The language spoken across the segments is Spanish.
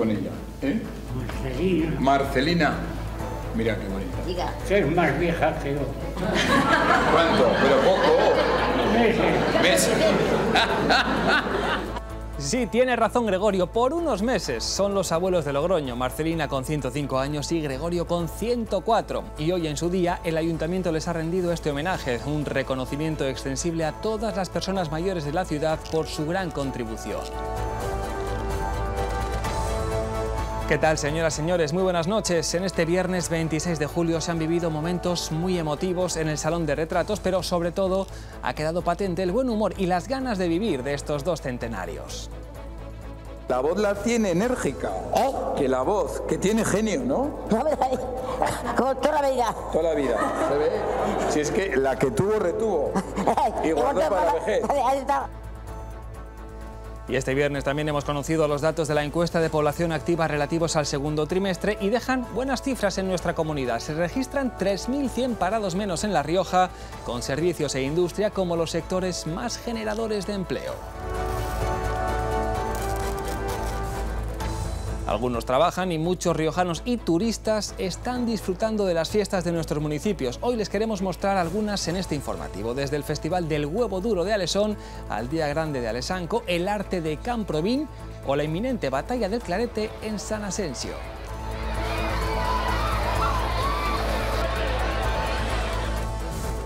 con ella. ¿eh? Marcelina. Marcelina. Mira qué bonita. Diga. Es más vieja que yo. ¿Cuánto? Pero poco. Meses. Meses. Sí, tiene razón Gregorio, por unos meses son los abuelos de Logroño, Marcelina con 105 años y Gregorio con 104. Y hoy en su día el ayuntamiento les ha rendido este homenaje, un reconocimiento extensible a todas las personas mayores de la ciudad por su gran contribución. ¿Qué tal, señoras y señores? Muy buenas noches. En este viernes 26 de julio se han vivido momentos muy emotivos en el Salón de Retratos, pero sobre todo ha quedado patente el buen humor y las ganas de vivir de estos dos centenarios. La voz la tiene enérgica. Que la voz, que tiene genio, ¿no? Como toda la vida. Toda la vida. ¿Se ve? Si es que la que tuvo, retuvo. Y guardó para la vejez. Y este viernes también hemos conocido los datos de la encuesta de población activa relativos al segundo trimestre y dejan buenas cifras en nuestra comunidad. Se registran 3.100 parados menos en La Rioja, con servicios e industria como los sectores más generadores de empleo. Algunos trabajan y muchos riojanos y turistas están disfrutando de las fiestas de nuestros municipios. Hoy les queremos mostrar algunas en este informativo, desde el Festival del Huevo Duro de Alesón al Día Grande de Alesanco, el arte de Camprovín o la inminente batalla del Clarete en San Asensio.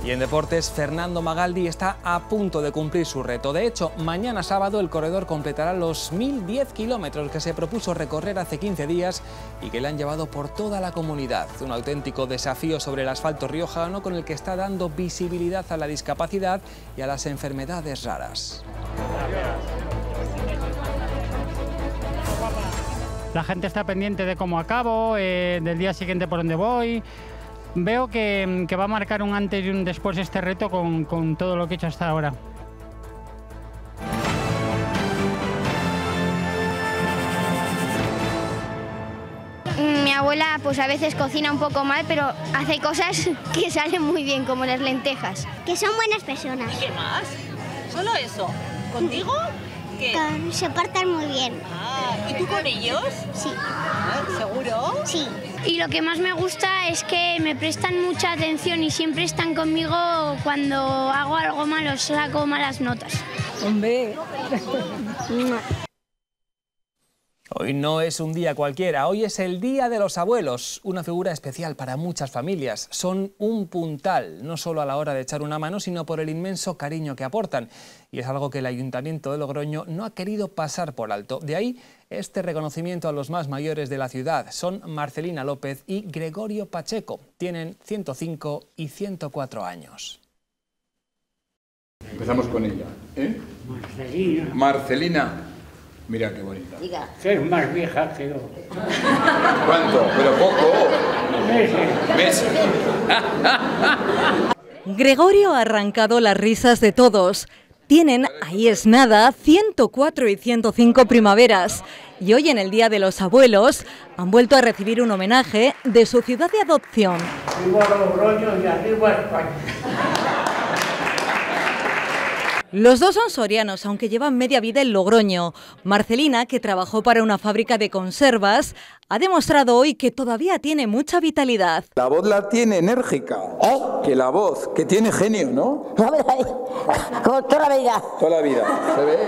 Y en deportes, Fernando Magaldi está a punto de cumplir su reto. De hecho, mañana sábado el corredor completará los 1.010 kilómetros que se propuso recorrer hace 15 días y que le han llevado por toda la comunidad. Un auténtico desafío sobre el asfalto riojano con el que está dando visibilidad a la discapacidad y a las enfermedades raras. La gente está pendiente de cómo acabo, eh, del día siguiente por dónde voy. Veo que, que va a marcar un antes y un después este reto con, con todo lo que he hecho hasta ahora. Mi abuela pues a veces cocina un poco mal, pero hace cosas que salen muy bien, como las lentejas. Que son buenas personas. ¿Qué más? ¿Solo eso? ¿Contigo? Se portan muy bien. Ah, ¿Y tú con ellos? Sí. Ah, ¿Seguro? Sí. Y lo que más me gusta es que me prestan mucha atención y siempre están conmigo cuando hago algo malo, saco malas notas. Hombre. Hoy no es un día cualquiera, hoy es el Día de los Abuelos, una figura especial para muchas familias. Son un puntal, no solo a la hora de echar una mano, sino por el inmenso cariño que aportan. Y es algo que el Ayuntamiento de Logroño no ha querido pasar por alto. De ahí este reconocimiento a los más mayores de la ciudad. Son Marcelina López y Gregorio Pacheco. Tienen 105 y 104 años. Empezamos con ella. ¿eh? Marcelina. Marcelina. Mira qué bonita. Diga. Más vieja que yo. ¿Cuánto? Pero poco. Meses. Meses. Gregorio ha arrancado las risas de todos. Tienen, ahí es nada, 104 y 105 primaveras. Y hoy en el Día de los Abuelos han vuelto a recibir un homenaje de su ciudad de adopción. Arriba Logroño y arriba España. Los dos son sorianos, aunque llevan media vida en Logroño. Marcelina, que trabajó para una fábrica de conservas, ha demostrado hoy que todavía tiene mucha vitalidad. La voz la tiene enérgica. Que la voz, que tiene genio, ¿no? Como toda la vida. Toda la vida. ¿Se ve?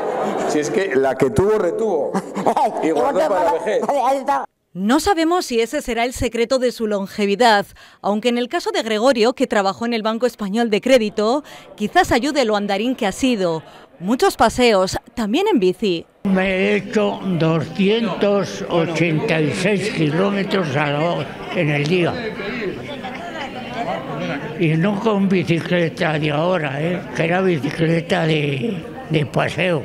Si es que la que tuvo, retuvo. Y guardó para la vejez. No sabemos si ese será el secreto de su longevidad, aunque en el caso de Gregorio, que trabajó en el Banco Español de Crédito, quizás ayude lo andarín que ha sido. Muchos paseos, también en bici. Me he hecho 286 kilómetros en el día. Y no con bicicleta de ahora, ¿eh? que era bicicleta de, de paseo.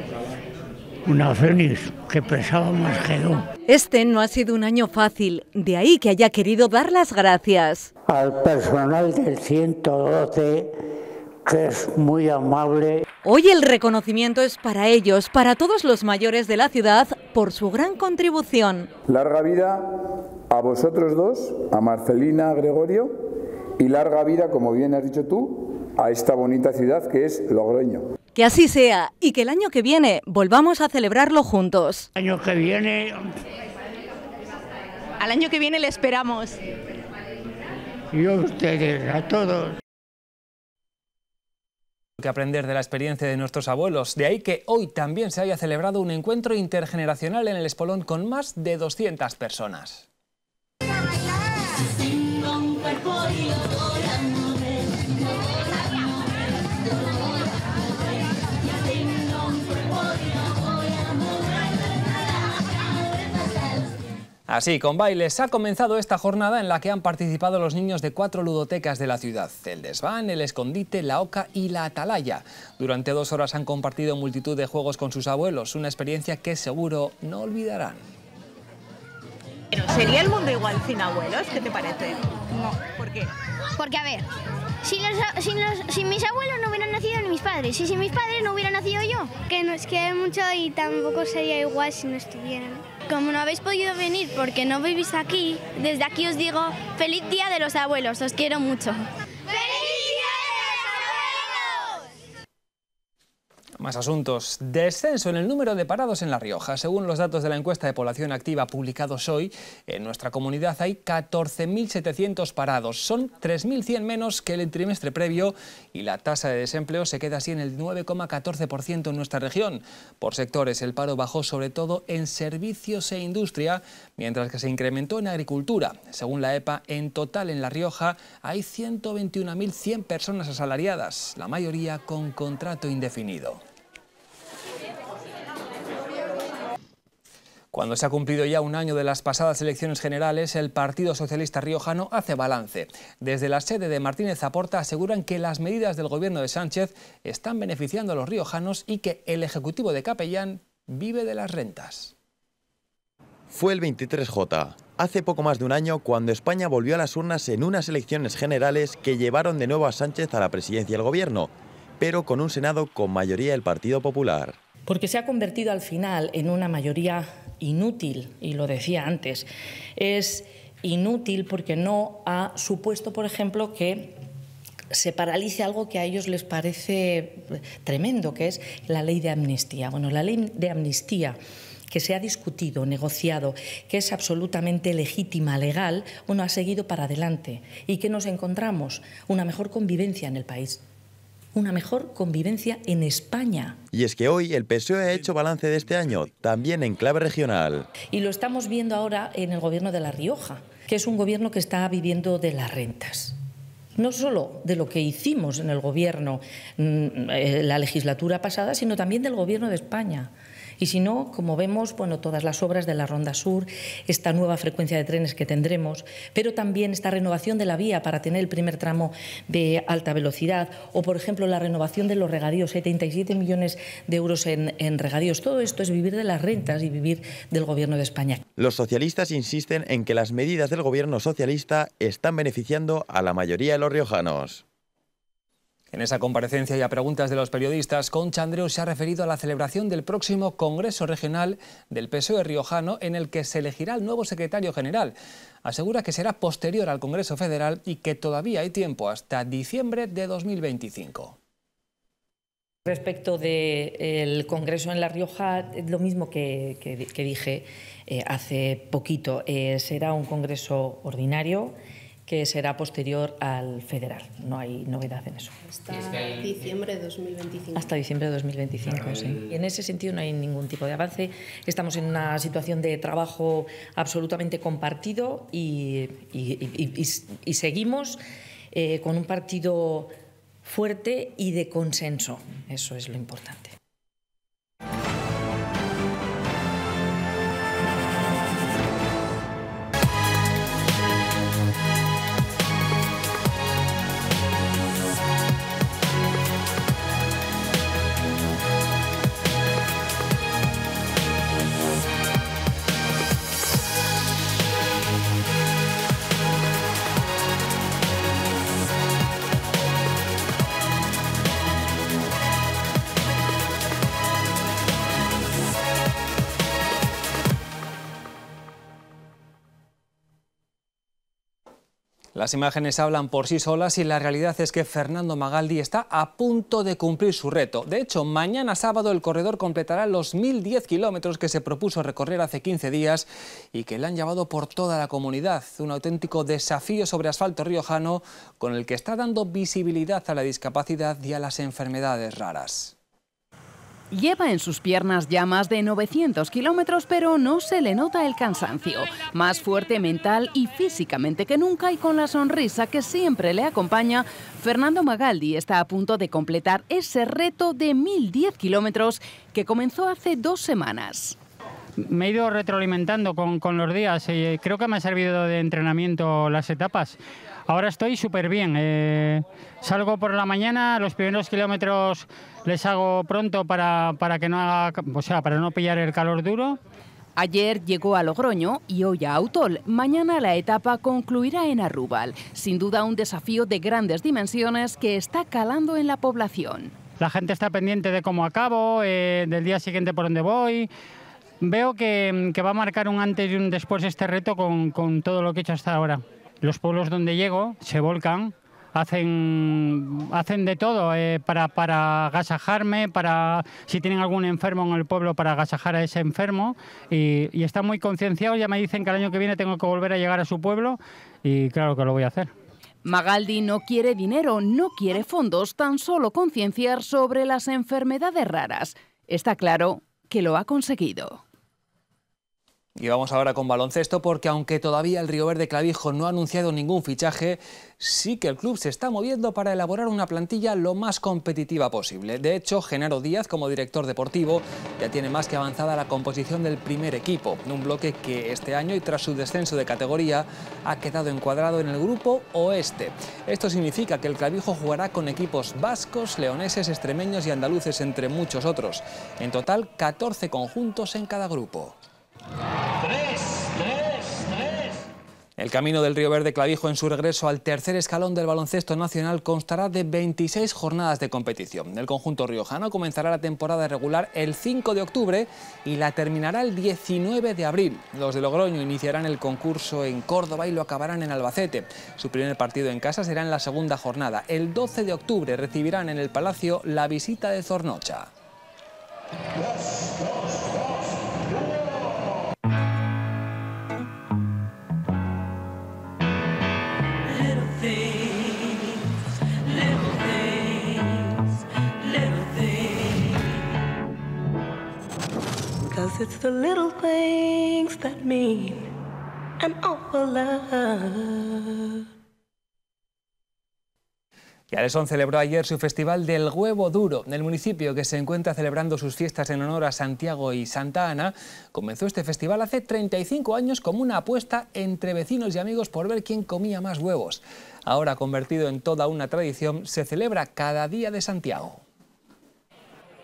Una Fénix que pesaba más que yo. Este no ha sido un año fácil, de ahí que haya querido dar las gracias. Al personal del 112, que es muy amable. Hoy el reconocimiento es para ellos, para todos los mayores de la ciudad, por su gran contribución. Larga vida a vosotros dos, a Marcelina, a Gregorio, y larga vida, como bien has dicho tú, a esta bonita ciudad que es Logroño. Que así sea y que el año que viene volvamos a celebrarlo juntos. El año que viene Al año que viene le esperamos. Y a ustedes, a todos. que aprender de la experiencia de nuestros abuelos. De ahí que hoy también se haya celebrado un encuentro intergeneracional en el Espolón con más de 200 personas. Así, con bailes, ha comenzado esta jornada en la que han participado los niños de cuatro ludotecas de la ciudad, el desván, el escondite, la oca y la atalaya. Durante dos horas han compartido multitud de juegos con sus abuelos, una experiencia que seguro no olvidarán. ¿Sería el mundo igual sin abuelos? ¿Qué te parece? No. ¿Por qué? Porque, a ver, sin, los, sin, los, sin mis abuelos no hubieran nacido ni mis padres, y sin mis padres no hubiera nacido yo. Que nos quieren mucho y tampoco sería igual si no estuvieran. Como no habéis podido venir porque no vivís aquí, desde aquí os digo feliz día de los abuelos, os quiero mucho. Más asuntos. Descenso en el número de parados en La Rioja. Según los datos de la encuesta de población activa publicados hoy, en nuestra comunidad hay 14.700 parados. Son 3.100 menos que el trimestre previo y la tasa de desempleo se queda así en el 9,14% en nuestra región. Por sectores, el paro bajó sobre todo en servicios e industria, mientras que se incrementó en agricultura. Según la EPA, en total en La Rioja hay 121.100 personas asalariadas, la mayoría con contrato indefinido. Cuando se ha cumplido ya un año de las pasadas elecciones generales, el Partido Socialista Riojano hace balance. Desde la sede de Martínez Zaporta aseguran que las medidas del gobierno de Sánchez están beneficiando a los riojanos y que el Ejecutivo de Capellán vive de las rentas. Fue el 23J, hace poco más de un año, cuando España volvió a las urnas en unas elecciones generales que llevaron de nuevo a Sánchez a la presidencia del gobierno, pero con un Senado con mayoría del Partido Popular. Porque se ha convertido al final en una mayoría inútil, y lo decía antes, es inútil porque no ha supuesto, por ejemplo, que se paralice algo que a ellos les parece tremendo, que es la ley de amnistía. Bueno, la ley de amnistía que se ha discutido, negociado, que es absolutamente legítima, legal, bueno, ha seguido para adelante. ¿Y qué nos encontramos? Una mejor convivencia en el país una mejor convivencia en España. Y es que hoy el PSOE ha hecho balance de este año, también en clave regional. Y lo estamos viendo ahora en el gobierno de La Rioja, que es un gobierno que está viviendo de las rentas no solo de lo que hicimos en el gobierno mm, eh, la legislatura pasada, sino también del gobierno de España. Y si no, como vemos, bueno, todas las obras de la Ronda Sur, esta nueva frecuencia de trenes que tendremos, pero también esta renovación de la vía para tener el primer tramo de alta velocidad, o por ejemplo la renovación de los regadíos, 77 millones de euros en, en regadíos. Todo esto es vivir de las rentas y vivir del Gobierno de España. Los socialistas insisten en que las medidas del Gobierno socialista están beneficiando a la mayoría de los riojanos. En esa comparecencia y a preguntas de los periodistas, Concha Andreu se ha referido a la celebración del próximo Congreso Regional del PSOE Riojano en el que se elegirá el nuevo secretario general. Asegura que será posterior al Congreso Federal y que todavía hay tiempo hasta diciembre de 2025. Respecto del Congreso en La Rioja, lo mismo que, dije eh, hace poquito, eh, será un Congreso ordinario que será posterior al federal. No hay novedad en eso. Hasta diciembre de 2025. Hasta diciembre de 2025, sí. Y en ese sentido no hay ningún tipo de avance. Estamos en una situación de trabajo absolutamente compartido y, seguimos eh, con un partido fuerte y de consenso. Eso es lo importante. Las imágenes hablan por sí solas y la realidad es que Fernando Magaldi está a punto de cumplir su reto. De hecho, mañana sábado el corredor completará los 1.010 kilómetros que se propuso recorrer hace 15 días y que le han llevado por toda la comunidad. Un auténtico desafío sobre asfalto riojano con el que está dando visibilidad a la discapacidad y a las enfermedades raras. Lleva en sus piernas ya más de 900 kilómetros, pero no se le nota el cansancio. Más fuerte mental y físicamente que nunca y con la sonrisa que siempre le acompaña, Fernando Magaldi está a punto de completar ese reto de 1010 kilómetros que comenzó hace dos semanas. Me he ido retroalimentando con, con los días y creo que me ha servido de entrenamiento las etapas. Ahora estoy súper bien. Eh, salgo por la mañana, los primeros kilómetros les hago pronto para, para que no haga, o sea, para no pillar el calor duro. Ayer llegó a Logroño y hoy a Autol. Mañana la etapa concluirá en Arrubal. Sin duda un desafío de grandes dimensiones que está calando en la población. La gente está pendiente de cómo acabo, eh, del día siguiente por dónde voy. Veo que, que, va a marcar un antes y un después este reto con, todo lo que he hecho hasta ahora. Los pueblos donde llego se volcan, hacen, hacen de todo eh, para, para agasajarme, para si tienen algún enfermo en el pueblo, para agasajar a ese enfermo. Y, y están muy concienciados, ya me dicen que el año que viene tengo que volver a llegar a su pueblo y claro que lo voy a hacer. Magaldi no quiere dinero, no quiere fondos, tan solo concienciar sobre las enfermedades raras. Está claro que lo ha conseguido. Y vamos ahora con baloncesto porque aunque todavía el Río Verde Clavijo no ha anunciado ningún fichaje, sí que el club se está moviendo para elaborar una plantilla lo más competitiva posible. De hecho, Genaro Díaz, como director deportivo, ya tiene más que avanzada la composición del primer equipo, un bloque que este año y tras su descenso de categoría ha quedado encuadrado en el grupo oeste. Esto significa que el Clavijo jugará con equipos vascos, leoneses, extremeños y andaluces, entre muchos otros. En total, 14 conjuntos en cada grupo. El camino del Río Verde Clavijo en su regreso al tercer escalón del baloncesto nacional constará de 26 jornadas de competición. El conjunto riojano comenzará la temporada regular el 5 de octubre y la terminará el 19 de abril. Los de Logroño iniciarán el concurso en Córdoba y lo acabarán en Albacete. Su primer partido en casa será en la segunda jornada. El 12 de octubre recibirán en el Palacio la visita de Zornocha. It's the little things that mean an awful lot. Y Alesón celebró ayer su festival del huevo duro. En el municipio que se encuentra celebrando sus fiestas en honor a Santiago y Santa Ana, comenzó este festival hace 35 años como una apuesta entre vecinos y amigos por ver quién comía más huevos. Ahora convertido en toda una tradición, se celebra cada día de Santiago.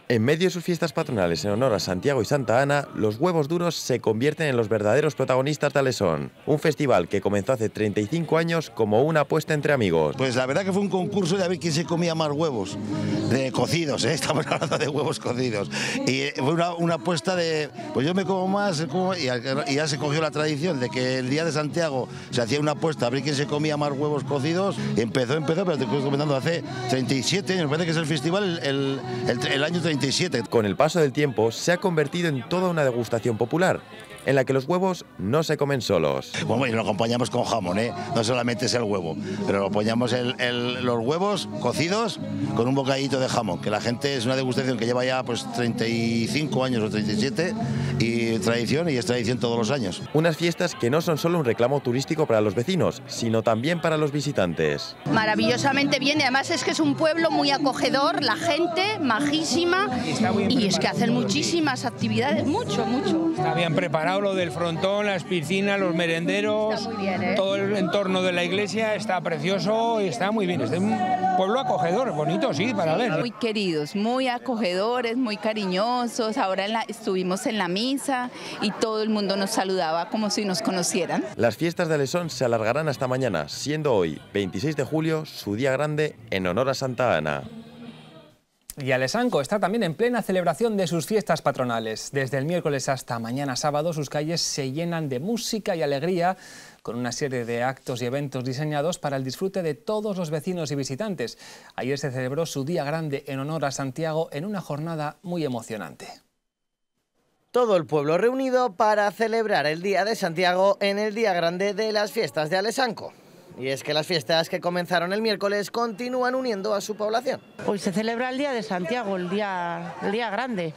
En medio de sus fiestas patronales en honor a Santiago y Santa Ana, los huevos duros se convierten en los verdaderos protagonistas de Alesón. Un festival que comenzó hace 35 años como una apuesta entre amigos. Pues la verdad que fue un concurso de a ver quién se comía más huevos, de cocidos, ¿eh? estamos hablando de huevos cocidos. Y fue una, apuesta de, pues yo me como más, y, ya se cogió la tradición de que el día de Santiago se hacía una apuesta a ver quién se comía más huevos cocidos. Y empezó, empezó, pero te estoy comentando, hace 37 años, parece que es el festival el, el, el año 37. Con el paso del tiempo se ha convertido en toda una degustación popular en la que los huevos no se comen solos. Bueno, y lo acompañamos con jamón, ¿eh? no solamente es el huevo, pero lo apoyamos el, el, los huevos cocidos con un bocadito de jamón, que la gente es una degustación que lleva ya pues 35 años o 37 y tradición y es tradición todos los años. Unas fiestas que no son solo un reclamo turístico para los vecinos, sino también para los visitantes. Maravillosamente bien y además es que es un pueblo muy acogedor, la gente majísima y es que hacen muchísimas actividades, mucho, mucho. Está bien preparado lo del frontón, las piscinas, los merenderos, bien, ¿eh? todo el entorno de la iglesia está precioso y está muy bien. Es un pueblo acogedor, bonito, sí, para ver. Muy queridos, muy acogedores, muy cariñosos. Ahora en la, estuvimos en la misa y todo el mundo nos saludaba como si nos conocieran. Las fiestas de Alesón se alargarán hasta mañana, siendo hoy, 26 de julio, su día grande en honor a Santa Ana. Y Alesanco está también en plena celebración de sus fiestas patronales. Desde el miércoles hasta mañana sábado sus calles se llenan de música y alegría con una serie de actos y eventos diseñados para el disfrute de todos los vecinos y visitantes. Ayer se celebró su Día Grande en honor a Santiago en una jornada muy emocionante. Todo el pueblo reunido para celebrar el Día de Santiago en el Día Grande de las fiestas de Alesanco. Y es que las fiestas que comenzaron el miércoles continúan uniendo a su población. Hoy se celebra el Día de Santiago, el día, el día grande.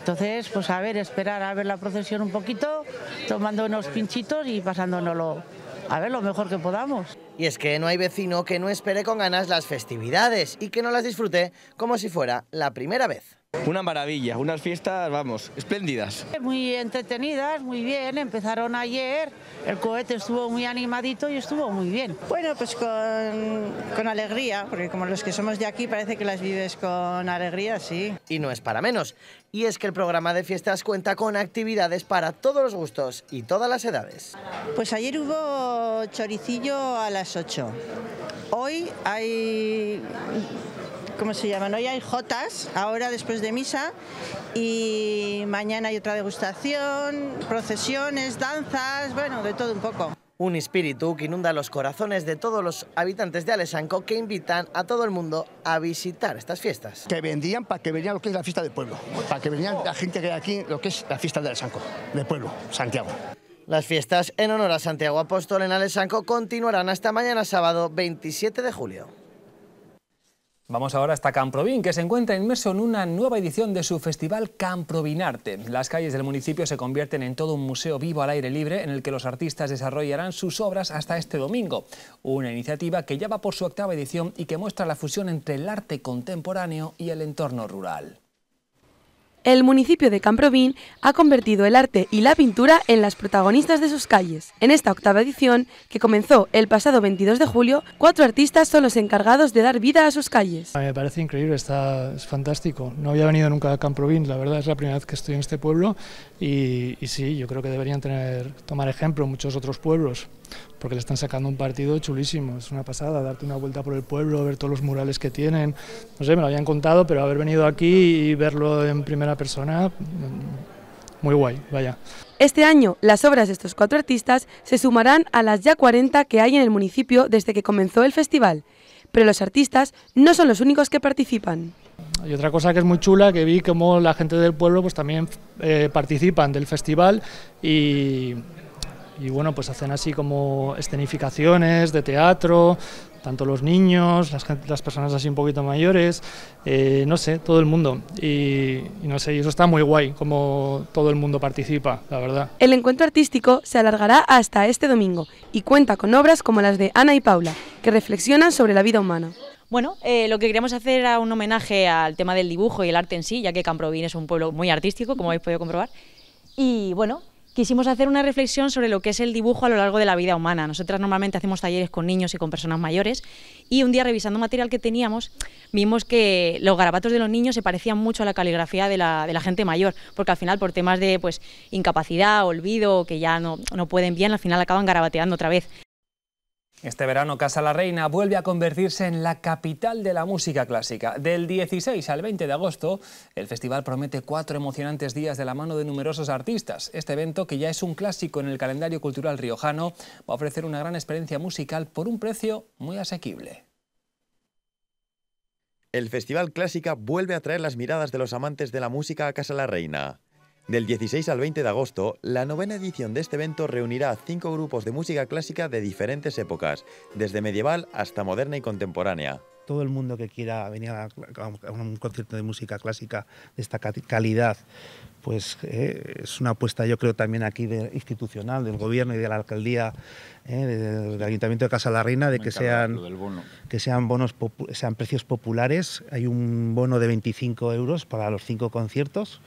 Entonces, pues a ver, esperar a ver la procesión un poquito, tomando unos pinchitos y pasándonoslo a ver lo mejor que podamos. Y es que no hay vecino que no espere con ganas las festividades y que no las disfrute como si fuera la primera vez. Una maravilla, unas fiestas, vamos, espléndidas. Muy entretenidas, muy bien. Empezaron ayer, el cohete estuvo muy animadito y estuvo muy bien. Bueno, pues con, con alegría, porque como los que somos de aquí parece que las vives con alegría, sí. Y no es para menos. Y es que el programa de fiestas cuenta con actividades para todos los gustos y todas las edades. Pues ayer hubo choricillo a las 8. Hoy hay ¿cómo se llaman? Hoy hay jotas, ahora después de misa, y mañana hay otra degustación, procesiones, danzas, bueno, de todo un poco. Un espíritu que inunda los corazones de todos los habitantes de Alesanco que invitan a todo el mundo a visitar estas fiestas. Que vendían para que venía lo que es la fiesta del pueblo, para que venía la gente que hay aquí, lo que es la fiesta de Alesanco, del pueblo, Santiago. Las fiestas en honor a Santiago Apóstol en Alesanco continuarán hasta mañana sábado 27 de julio. Vamos ahora hasta Camprovin, que se encuentra inmerso en una nueva edición de su festival Camprovinarte. Las calles del municipio se convierten en todo un museo vivo al aire libre en el que los artistas desarrollarán sus obras hasta este domingo. Una iniciativa que ya va por su octava edición y que muestra la fusión entre el arte contemporáneo y el entorno rural. El municipio de Camprovín ha convertido el arte y la pintura en las protagonistas de sus calles. En esta octava edición, que comenzó el pasado 22 de julio, cuatro artistas son los encargados de dar vida a sus calles. Me parece increíble, está, es fantástico. No había venido nunca a Camprovín, la verdad es la primera vez que estoy en este pueblo y, y sí, yo creo que deberían tener, tomar ejemplo muchos otros pueblos porque le están sacando un partido chulísimo, es una pasada, darte una vuelta por el pueblo, ver todos los murales que tienen, no sé, me lo habían contado, pero haber venido aquí y verlo en primera persona, muy guay, vaya. Este año, las obras de estos cuatro artistas se sumarán a las ya 40 que hay en el municipio desde que comenzó el festival, pero los artistas no son los únicos que participan. Y otra cosa que es muy chula, que vi como la gente del pueblo pues también eh, participan del festival y, y bueno, pues hacen así como escenificaciones de teatro, tanto los niños, las, las personas así un poquito mayores, eh, no sé, todo el mundo. Y, y, no sé, y eso está muy guay, como todo el mundo participa, la verdad. El encuentro artístico se alargará hasta este domingo y cuenta con obras como las de Ana y Paula, que reflexionan sobre la vida humana. Bueno, eh, lo que queríamos hacer era un homenaje al tema del dibujo y el arte en sí, ya que Camprovín es un pueblo muy artístico, como habéis podido comprobar. Y bueno, quisimos hacer una reflexión sobre lo que es el dibujo a lo largo de la vida humana. Nosotras normalmente hacemos talleres con niños y con personas mayores y un día revisando material que teníamos vimos que los garabatos de los niños se parecían mucho a la caligrafía de la, de la gente mayor, porque al final por temas de pues, incapacidad, olvido, que ya no, no pueden bien, al final acaban garabateando otra vez. Este verano Casa la Reina vuelve a convertirse en la capital de la música clásica. Del 16 al 20 de agosto, el festival promete cuatro emocionantes días de la mano de numerosos artistas. Este evento, que ya es un clásico en el calendario cultural riojano, va a ofrecer una gran experiencia musical por un precio muy asequible. El Festival Clásica vuelve a traer las miradas de los amantes de la música a Casa la Reina. Del 16 al 20 de agosto, la novena edición de este evento reunirá a cinco grupos de música clásica de diferentes épocas, desde medieval hasta moderna y contemporánea. Todo el mundo que quiera venir a, un concierto de música clásica de esta calidad, pues eh, es una apuesta yo creo también aquí de, institucional del gobierno y de la alcaldía eh, del, del, ayuntamiento de Casa la Reina de que sean que sean bonos sean precios populares. Hay un bono de 25 euros para los cinco conciertos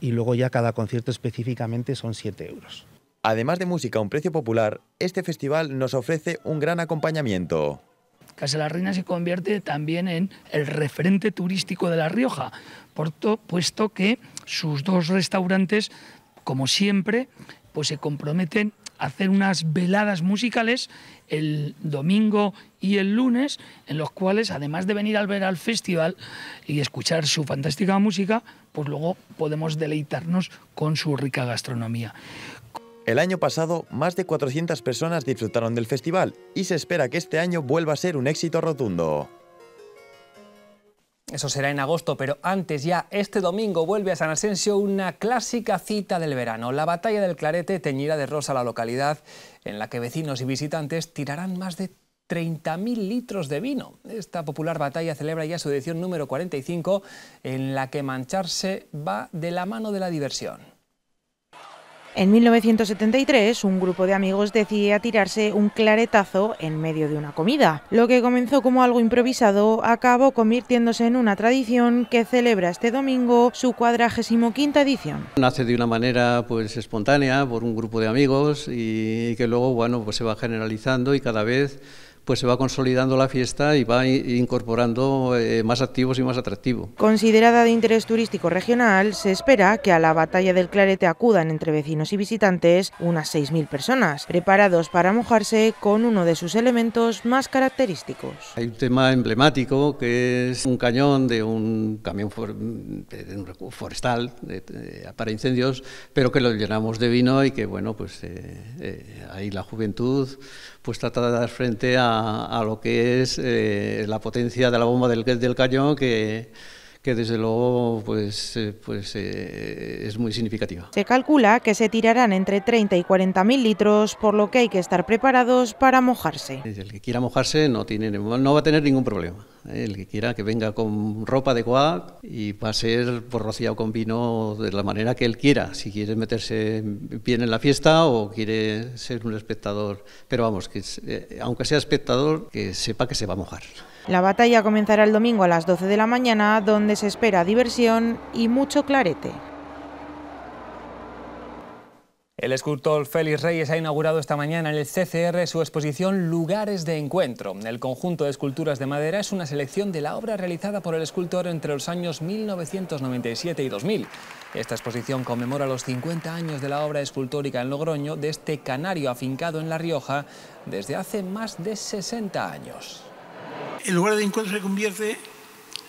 y luego ya cada concierto específicamente son 7 euros. Además de música a un precio popular, este festival nos ofrece un gran acompañamiento. Casa la Reina se convierte también en el referente turístico de La Rioja, puesto que sus dos restaurantes, como siempre, pues se comprometen a hacer unas veladas musicales el domingo y el lunes, en los cuales, además de venir al ver al festival y escuchar su fantástica música, pues luego podemos deleitarnos con su rica gastronomía. El año pasado, más de 400 personas disfrutaron del festival y se espera que este año vuelva a ser un éxito rotundo. Eso será en agosto, pero antes ya, este domingo vuelve a San Asensio una clásica cita del verano. La batalla del Clarete teñirá de rosa la localidad, en la que vecinos y visitantes tirarán más de 30.000 litros de vino. Esta popular batalla celebra ya su edición número 45, en la que mancharse va de la mano de la diversión. En 1973, un grupo de amigos decide tirarse un claretazo en medio de una comida. Lo que comenzó como algo improvisado acabó convirtiéndose en una tradición que celebra este domingo su cuadragésimo quinta edición. Nace de una manera pues espontánea por un grupo de amigos y que luego bueno pues se va generalizando y cada vez pues se va consolidando la fiesta y va incorporando eh, más activos y más atractivos. Considerada de interés turístico regional, se espera que a la batalla del Clarete acudan entre vecinos y visitantes unas 6.000 personas, preparados para mojarse con uno de sus elementos más característicos. Hay un tema emblemático que es un cañón de un camión forestal para incendios, pero que lo llenamos de vino y que bueno, pues eh, eh, ahí la juventud pues trata de dar frente a, lo que es eh, la potencia de la bomba del, del cañón que que desde luego pues, eh, pues eh, es muy significativa. Se calcula que se tirarán entre 30 y 40 mil litros, por lo que hay que estar preparados para mojarse. El que quiera mojarse no, tiene, no va a tener ningún problema. El que quiera que venga con ropa adecuada y va a ser rociado con vino de la manera que él quiera, si quiere meterse bien en la fiesta o quiere ser un espectador. Pero vamos, que eh, aunque sea espectador, que sepa que se va a mojar. La batalla comenzará el domingo a las 12 de la mañana, donde se espera diversión y mucho clarete. El escultor Félix Reyes ha inaugurado esta mañana en el CCR su exposición Lugares de Encuentro. El conjunto de esculturas de madera es una selección de la obra realizada por el escultor entre los años 1997 y 2000. Esta exposición conmemora los 50 años de la obra escultórica en Logroño de este canario afincado en La Rioja desde hace más de 60 años el lugar de encuentro se convierte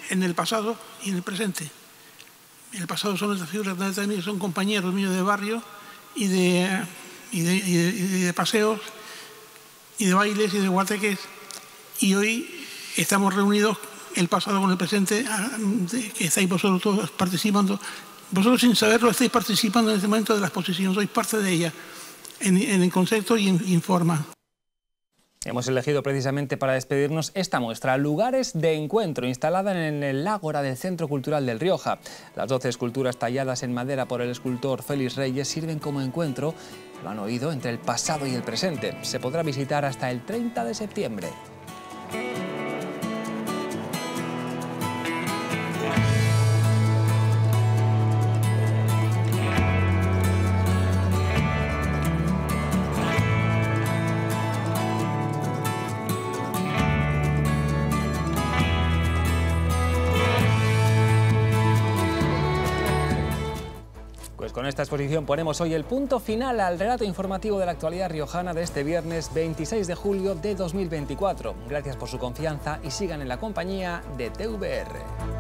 en el pasado y en el presente. En el pasado son estas figuras son compañeros míos de barrio y de, paseos y de bailes y de guateques. Y hoy estamos reunidos el pasado con el presente, que estáis vosotros todos participando. Vosotros sin saberlo estáis participando en este momento de la exposición, sois parte de ella, en, el concepto y en forma. Hemos elegido precisamente para despedirnos esta muestra, Lugares de Encuentro, instalada en el Ágora del Centro Cultural del Rioja. Las 12 esculturas talladas en madera por el escultor Félix Reyes sirven como encuentro, lo han oído, entre el pasado y el presente. Se podrá visitar hasta el 30 de septiembre. Esta exposición ponemos hoy el punto final al relato informativo de la actualidad riojana de este viernes 26 de julio de 2024. Gracias por su confianza y sigan en la compañía de TVR.